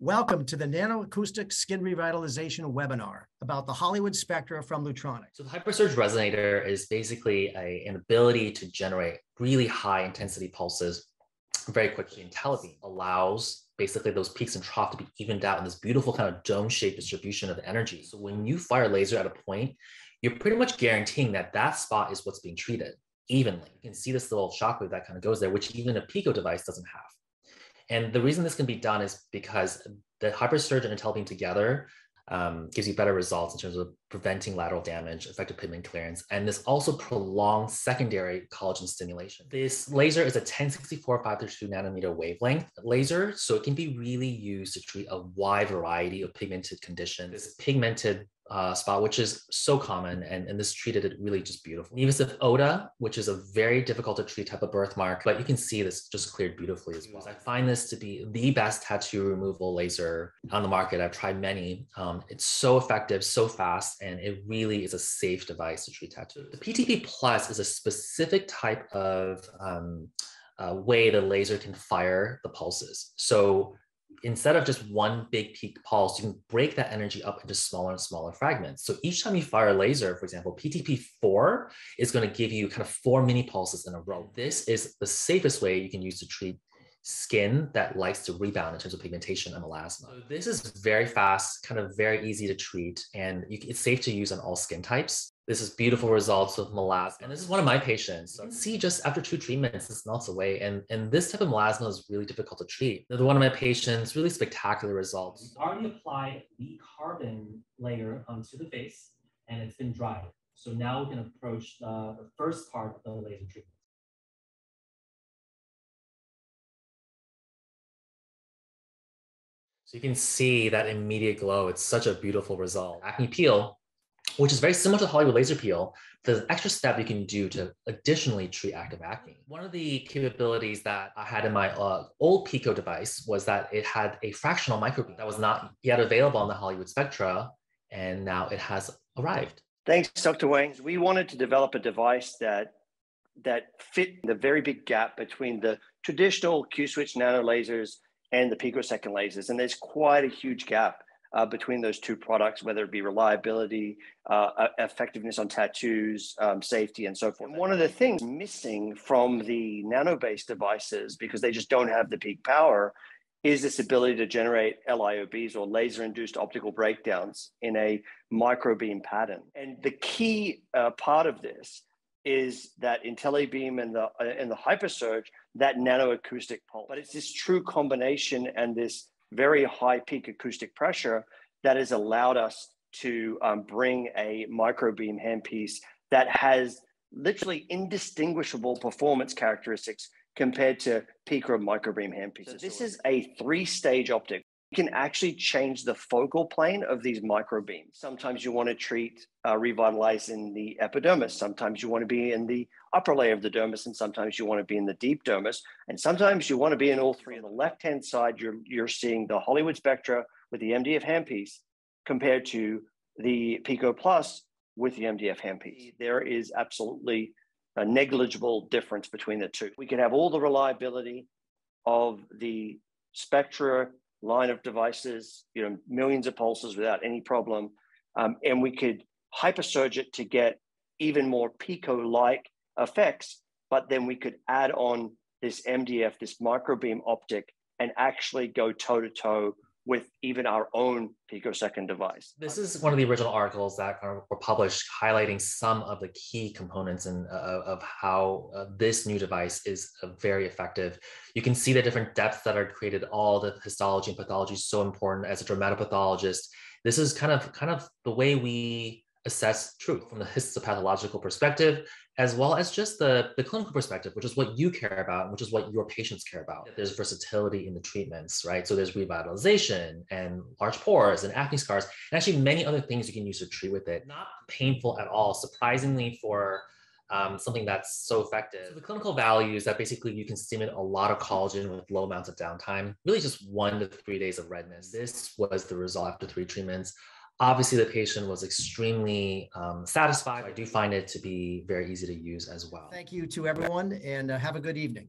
Welcome to the Nanoacoustic Skin Revitalization webinar about the Hollywood Spectra from Lutronic. So the HyperSurge Resonator is basically a, an ability to generate really high intensity pulses very quickly. And IntelliBeam allows basically those peaks and troughs to be evened out in this beautiful kind of dome-shaped distribution of energy. So when you fire a laser at a point, you're pretty much guaranteeing that that spot is what's being treated evenly. You can see this little shockwave that kind of goes there, which even a Pico device doesn't have. And the reason this can be done is because the HyperSurge and IntelliBeam together um, gives you better results in terms of preventing lateral damage, effective pigment clearance, and this also prolongs secondary collagen stimulation. This laser is a 1064 532 nanometer wavelength laser, so it can be really used to treat a wide variety of pigmented conditions. This pigmented uh, spot, which is so common, and, and this treated it really just beautiful. Nevus of Ota, which is a very difficult to treat type of birthmark, but you can see this just cleared beautifully as well. I find this to be the best tattoo removal laser on the market. I've tried many. Um, it's so effective, so fast, and it really is a safe device to treat tattoos. The PTP Plus is a specific type of um, uh, way the laser can fire the pulses. So instead of just one big peak pulse, you can break that energy up into smaller and smaller fragments. So each time you fire a laser, for example, PTP4 is going to give you kind of four mini pulses in a row. This is the safest way you can use to treat skin that likes to rebound in terms of pigmentation and melasma. This is very fast, kind of very easy to treat, and you, it's safe to use on all skin types. This is beautiful results with melasma. And this is one of my patients. So you can see just after two treatments, this melts away. And, and this type of melasma is really difficult to treat. The one of my patients, really spectacular results. We've already applied the carbon layer onto the face and it's been dried. So now we can approach the, the first part of the laser treatment. So you can see that immediate glow. It's such a beautiful result. Acne peel, which is very similar to Hollywood laser peel, there's an extra step you can do to additionally treat active acne. One of the capabilities that I had in my uh, old Pico device was that it had a fractional microbeam that was not yet available on the Hollywood Spectra, and now it has arrived. Thanks, Dr. Wang. We wanted to develop a device that that fit the very big gap between the traditional Q-switch nano lasers and the picosecond lasers. And there's quite a huge gap uh, between those two products, whether it be reliability, uh, effectiveness on tattoos, um, safety, and so forth. And one of the things missing from the nano-based devices, because they just don't have the peak power, is this ability to generate LIOBs or laser-induced optical breakdowns in a microbeam pattern. And the key uh, part of this is that IntelliBeam and the uh, and the HyperSurge that nanoacoustic pulse. But it's this true combination and this very high peak acoustic pressure that has allowed us to um, bring a microbeam handpiece that has literally indistinguishable performance characteristics compared to Pico microbeam handpieces. So this is a three-stage optic can actually change the focal plane of these microbeams. Sometimes you want to treat, uh, the epidermis. Sometimes you want to be in the upper layer of the dermis, and sometimes you want to be in the deep dermis. And sometimes you want to be in all three. On the left-hand side, you're, you're seeing the Hollywood Spectra with the MDF handpiece compared to the Pico Plus with the MDF handpiece. There is absolutely a negligible difference between the two. We can have all the reliability of the Spectra line of devices, you know, millions of pulses without any problem. Um, and we could hypersurge it to get even more pico-like effects, but then we could add on this MDF, this microbeam optic, and actually go toe-to-toe with even our own picosecond device. This is one of the original articles that were published highlighting some of the key components and uh, of how uh, this new device is uh, very effective. You can see the different depths that are created. All the histology and pathology is so important as a dermatopathologist. This is kind of kind of the way we assess truth from the histopathological perspective, as well as just the, the clinical perspective, which is what you care about, which is what your patients care about. There's versatility in the treatments, right? So there's revitalization and large pores and acne scars, and actually many other things you can use to treat with it. Not painful at all, surprisingly for um, something that's so effective. So the clinical value is that basically you can stimulate a lot of collagen with low amounts of downtime, really just one to three days of redness. This was the result after three treatments. Obviously, the patient was extremely um, satisfied. I do find it to be very easy to use as well. Thank you to everyone and uh, have a good evening.